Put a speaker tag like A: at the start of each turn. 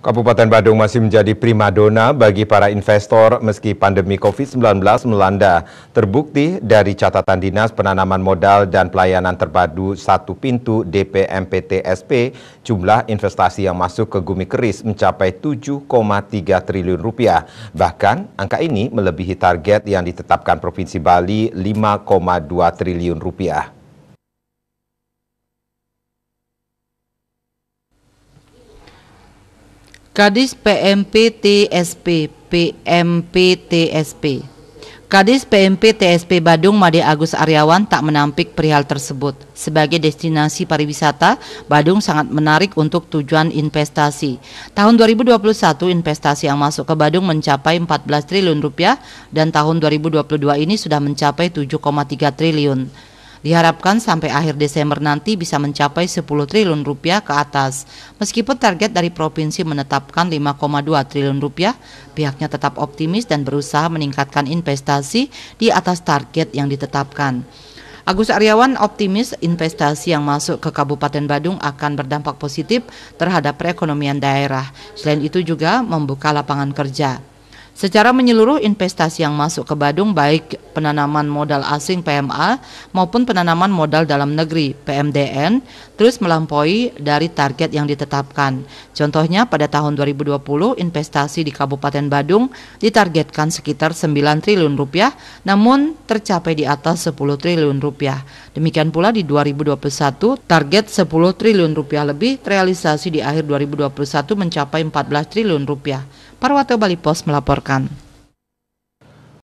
A: Kabupaten Badung masih menjadi primadona bagi para investor meski pandemi COVID-19 melanda. Terbukti dari catatan Dinas Penanaman Modal dan Pelayanan Terpadu Satu Pintu DPMPTSP, jumlah investasi yang masuk ke Gumi Keris mencapai 7,3 triliun rupiah. Bahkan angka ini melebihi target yang ditetapkan Provinsi Bali 5,2 triliun rupiah.
B: Kadis PMP TSP PMP TSP Kadis PMP TSP Badung Made Agus Aryawan tak menampik perihal tersebut. Sebagai destinasi pariwisata, Badung sangat menarik untuk tujuan investasi. Tahun 2021 investasi yang masuk ke Badung mencapai 14 triliun rupiah dan tahun 2022 ini sudah mencapai 7,3 triliun. Diharapkan sampai akhir Desember nanti bisa mencapai 10 triliun rupiah ke atas. Meskipun target dari provinsi menetapkan 5,2 triliun rupiah, pihaknya tetap optimis dan berusaha meningkatkan investasi di atas target yang ditetapkan. Agus Aryawan optimis investasi yang masuk ke Kabupaten Badung akan berdampak positif terhadap perekonomian daerah. Selain itu juga membuka lapangan kerja. Secara menyeluruh investasi yang masuk ke Badung baik penanaman modal asing PMA maupun penanaman modal dalam negeri PMDN terus melampaui dari target yang ditetapkan. Contohnya pada tahun 2020 investasi di Kabupaten Badung ditargetkan sekitar 9 triliun rupiah namun tercapai di atas 10 triliun rupiah. Demikian pula di 2021 target 10 triliun rupiah lebih terrealisasi di akhir 2021 mencapai 14 triliun rupiah. Parwato Bali Pos melaporkan.